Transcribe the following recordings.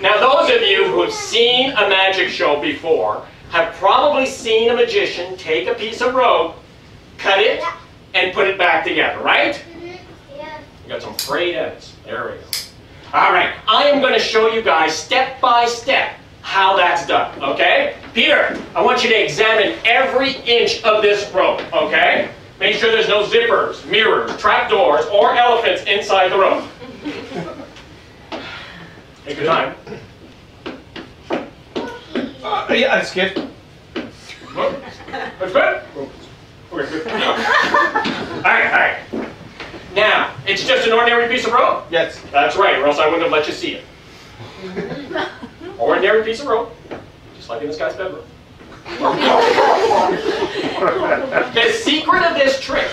Now those of you who have seen a magic show before have probably seen a magician take a piece of rope, cut it, and put it back together, right? Mm-hmm. Yeah. You got some frayed ends. There we go. All right, I am going to show you guys step by step how that's done, okay? Peter, I want you to examine every inch of this rope, okay? Make sure there's no zippers, mirrors, trapdoors, or elephants inside the rope. Take your time. Uh, yeah, that's good. That's good? Okay, good. All right, all right. Now, it's just an ordinary piece of rope? Yes. That's right, or else I wouldn't have let you see it. Ordinary piece of rope, just like in this guy's bedroom. the secret of this trick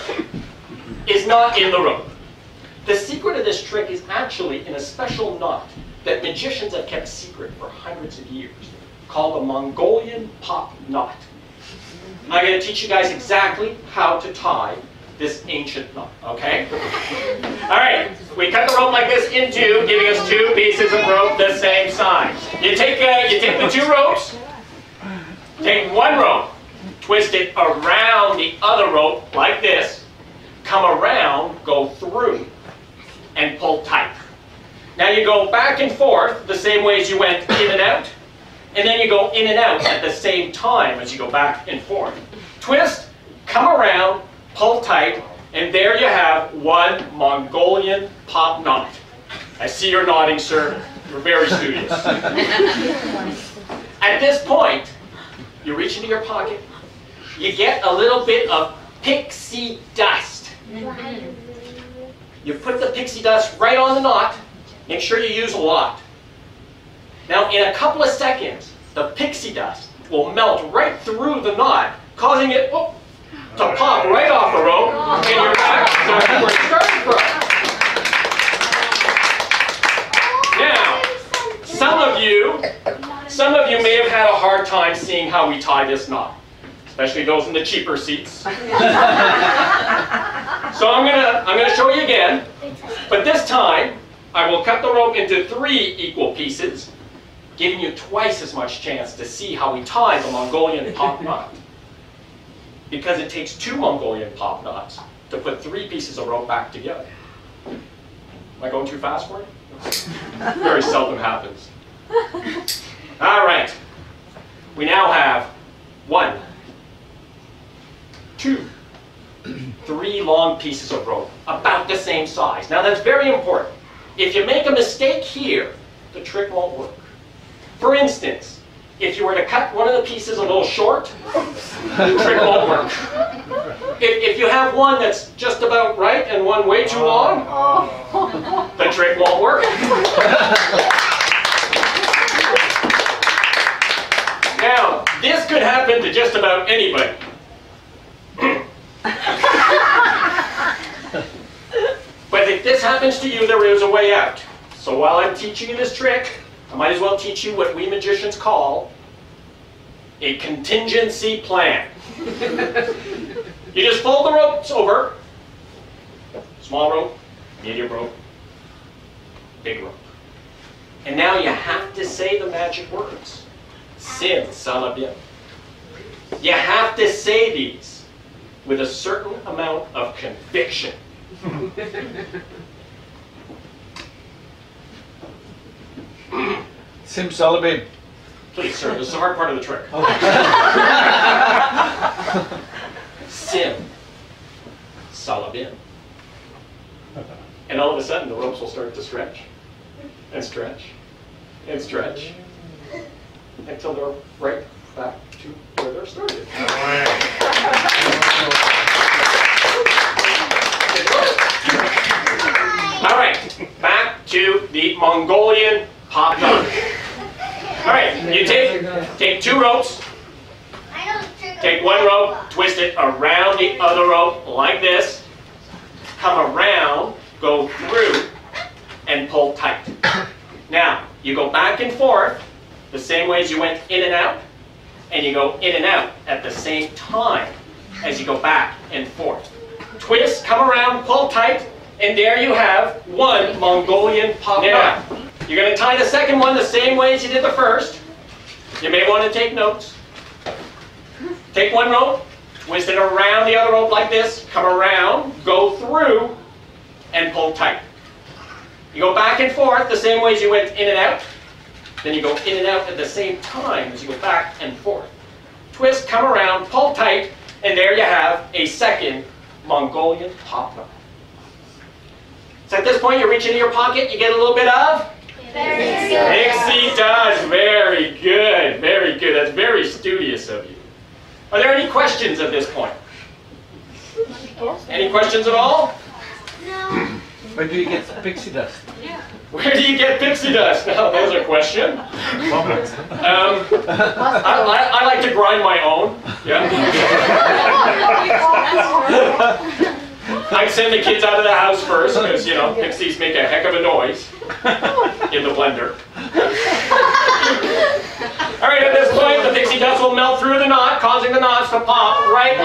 is not in the rope. The secret of this trick is actually in a special knot that magicians have kept secret for hundreds of years, called the Mongolian pop knot. I'm going to teach you guys exactly how to tie this ancient knot, okay? All right, we cut the rope like this in two, giving us two pieces of rope the same size. You take, uh, you take the two ropes, take one rope, twist it around the other rope like this, come around, go through, and pull tight. Now you go back and forth the same way as you went in and out, and then you go in and out at the same time as you go back and forth. Twist, come around, pull tight, and there you have one Mongolian pop knot. I see you're nodding, sir. You're very studious. At this point, you reach into your pocket, you get a little bit of pixie dust. You put the pixie dust right on the knot. Make sure you use a lot. Now, in a couple of seconds, the pixie dust will melt right through the knot, causing it oh, to pop right off the rope, and you're back oh. to where you started from. Now, some of you, some of you may have had a hard time seeing how we tie this knot, especially those in the cheaper seats. so I'm gonna, I'm gonna show you again, but this time I will cut the rope into three equal pieces, giving you twice as much chance to see how we tie the Mongolian pop knot. Because it takes two Mongolian pop knots to put three pieces of rope back together. Am I going too fast for you? Very seldom happens. All right. We now have one, two, three long pieces of rope, about the same size. Now that's very important. If you make a mistake here, the trick won't work. For instance, if you were to cut one of the pieces a little short, the trick won't work. If, if you have one that's just about right and one way too oh. long, the trick won't work. Now, this could happen to just about anybody. but if this happens to you, there is a way out. So while I'm teaching you this trick, I might as well teach you what we magicians call a contingency plan. you just fold the ropes over. Small rope, medium rope, big rope. And now you have to say the magic words. Sim salabim. You have to say these with a certain amount of conviction. Simsalabim. Please, sir, this is the hard part of the trick. Sim salabim. And all of a sudden, the ropes will start to stretch and stretch and stretch until they're right back to where they're started. All right, back to the Mongolian pop knot. All right, you take take two ropes, take one rope, twist it around the other rope like this, come around, go through, and pull tight. Now, you go back and forth the same way as you went in and out, and you go in and out at the same time as you go back and forth. Twist, come around, pull tight, and there you have one Mongolian pop knot. You're going to tie the second one the same way as you did the first. You may want to take notes. Take one rope, twist it around the other rope like this, come around, go through, and pull tight. You go back and forth the same way as you went in and out. Then you go in and out at the same time as you go back and forth. Twist, come around, pull tight, and there you have a second Mongolian knot. So at this point, you reach into your pocket, you get a little bit of Pixie dust. Very good, very good. That's very studious of you. Are there any questions at this point? Any questions at all? No. Where do you get pixie dust? Yeah. Where do you get pixie dust? Now, there's a question. Um, I, I, I like to grind my own. Yeah. I'd send the kids out of the house first because, you know, pixies make a heck of a noise in the blender. All right, at this point, the pixie dust will melt through the knot, causing the knots to pop right